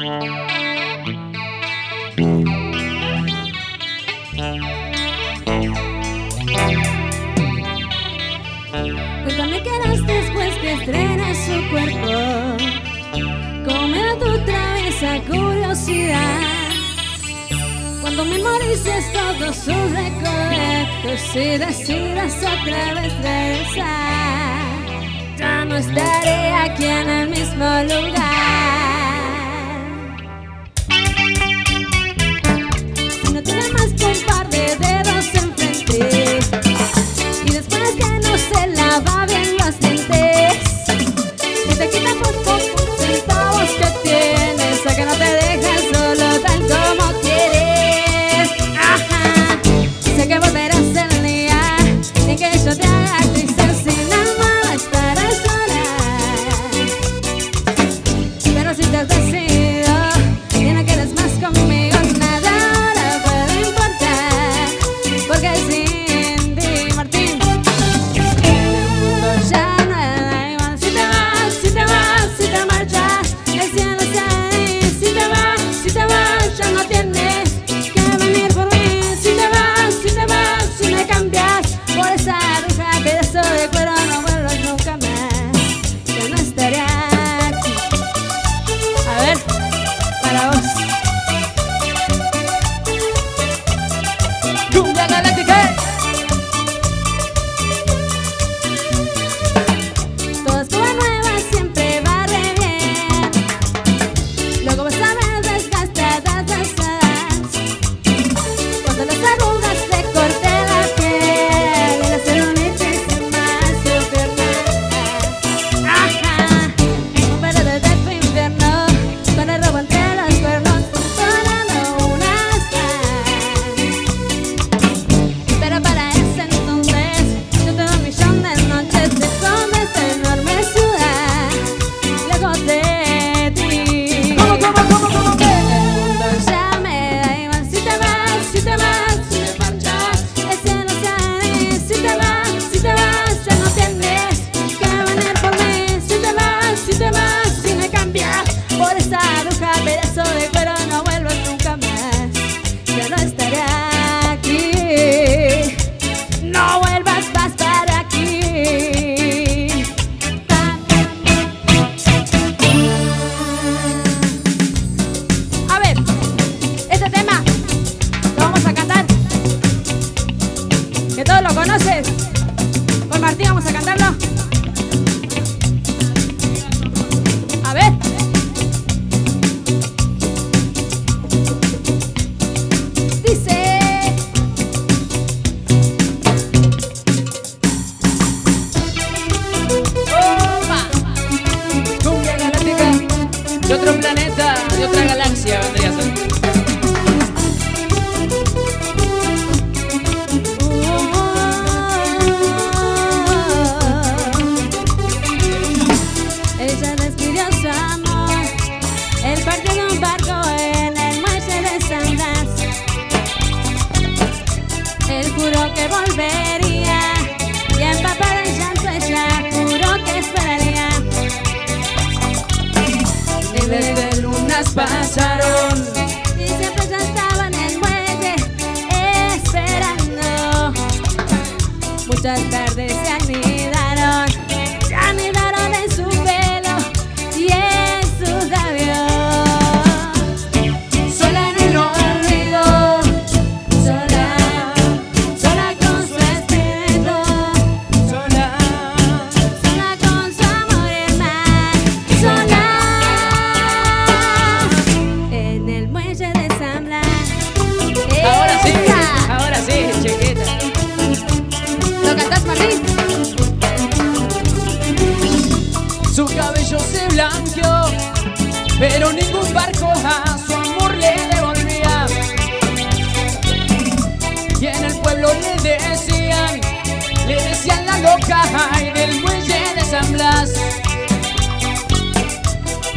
Pues Cuéntame qué harás después que estrenar su cuerpo. Come tu otra vez a curiosidad. Cuando memorices todos sus recorridos y decidas otra vez regresar, ya no estaré aquí en el mismo lugar. ¿Lo conoces? Con Martín vamos a cantarlo. A ver. Dice. Opa. Cumbia galáctica. Y otro plan. muchas tardes de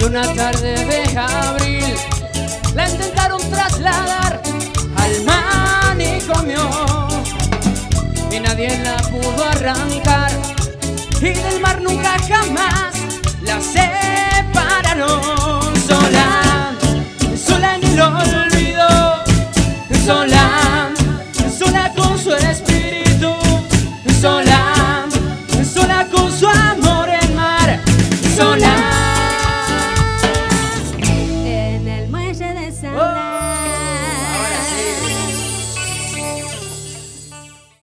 una tarde de abril la intentaron trasladar al manicomio y nadie la pudo arrancar y del mar nunca jamás la separaron sola, sola en el olvido, sola